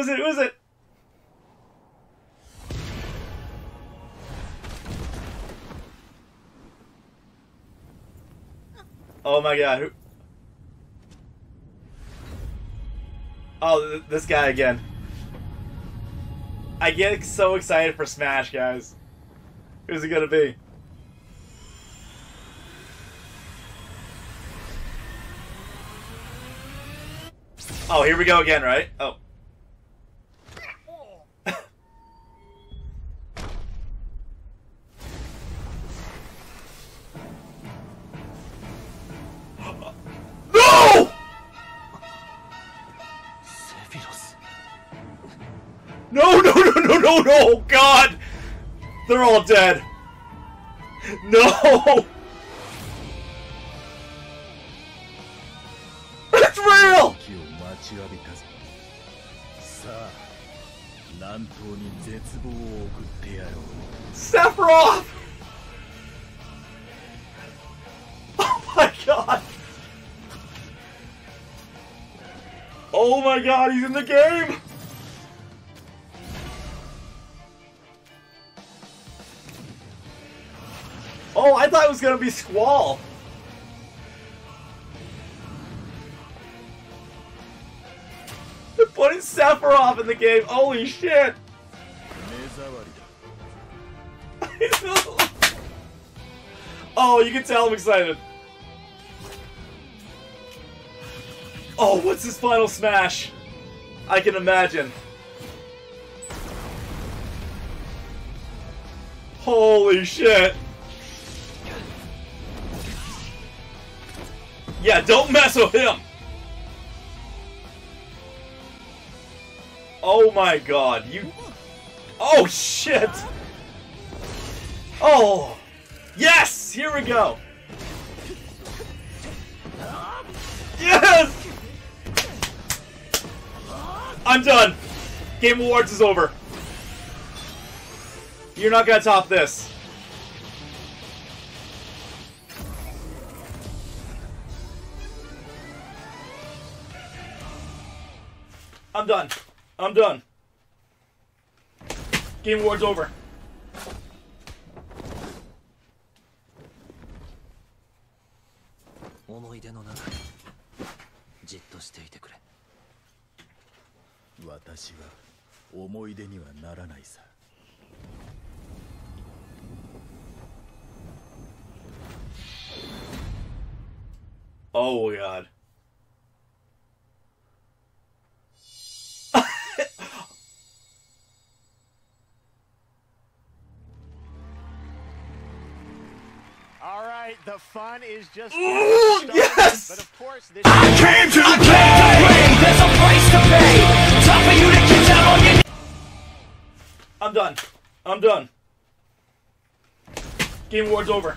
is it? Who is it? Oh my god. Who? Oh, th- this guy again. I get so excited for Smash, guys. Who's it gonna be? Oh, here we go again, right? Oh. No, no, no, no, no, no! God! They're all dead! No! It's real! Sephiroth! Oh my god! Oh my god, he's in the game! Oh, I thought it was going to be Squall. They're putting Sephiroth in the game. Holy shit. oh, you can tell I'm excited. Oh, what's his final smash? I can imagine. Holy shit. Yeah, don't mess with him. Oh my god, you... Oh shit! Oh! Yes! Here we go! Yes! I'm done! Game Awards is over. You're not gonna top this. I'm done. I'm done. Game Award's over. 私は思い出にはならないさおお、oh, God. All right, the fun is just Ooh, yes! But of course, this I Came to play. There's a price to pay. Time for you to get down on your I'm done. I'm done. Game Awards over.